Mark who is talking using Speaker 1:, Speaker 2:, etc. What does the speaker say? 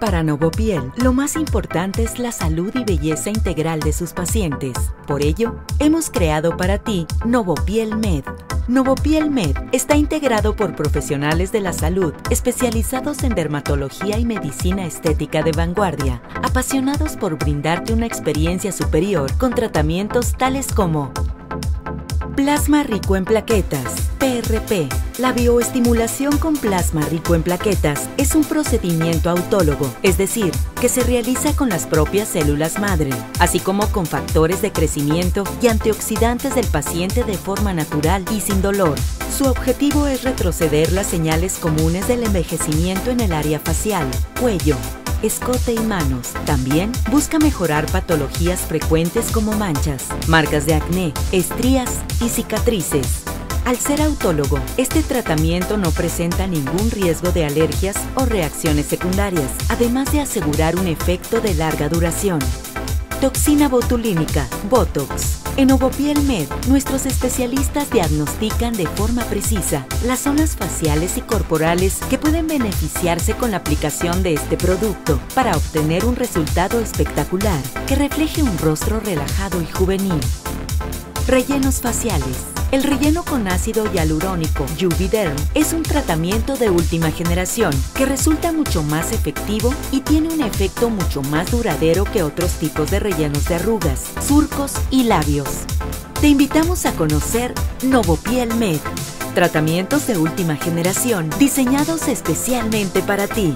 Speaker 1: Para Novopiel, lo más importante es la salud y belleza integral de sus pacientes. Por ello, hemos creado para ti Novopiel Med. Novopiel Med está integrado por profesionales de la salud especializados en dermatología y medicina estética de vanguardia, apasionados por brindarte una experiencia superior con tratamientos tales como Plasma rico en plaquetas, PRP. La bioestimulación con plasma rico en plaquetas es un procedimiento autólogo, es decir, que se realiza con las propias células madre, así como con factores de crecimiento y antioxidantes del paciente de forma natural y sin dolor. Su objetivo es retroceder las señales comunes del envejecimiento en el área facial, cuello, escote y manos. También busca mejorar patologías frecuentes como manchas, marcas de acné, estrías y cicatrices. Al ser autólogo, este tratamiento no presenta ningún riesgo de alergias o reacciones secundarias, además de asegurar un efecto de larga duración. Toxina botulínica, Botox. En Ovopiel Med, nuestros especialistas diagnostican de forma precisa las zonas faciales y corporales que pueden beneficiarse con la aplicación de este producto para obtener un resultado espectacular que refleje un rostro relajado y juvenil. Rellenos faciales. El relleno con ácido hialurónico Juvederm es un tratamiento de última generación que resulta mucho más efectivo y tiene un efecto mucho más duradero que otros tipos de rellenos de arrugas, surcos y labios. Te invitamos a conocer Novopiel Med, tratamientos de última generación diseñados especialmente para ti.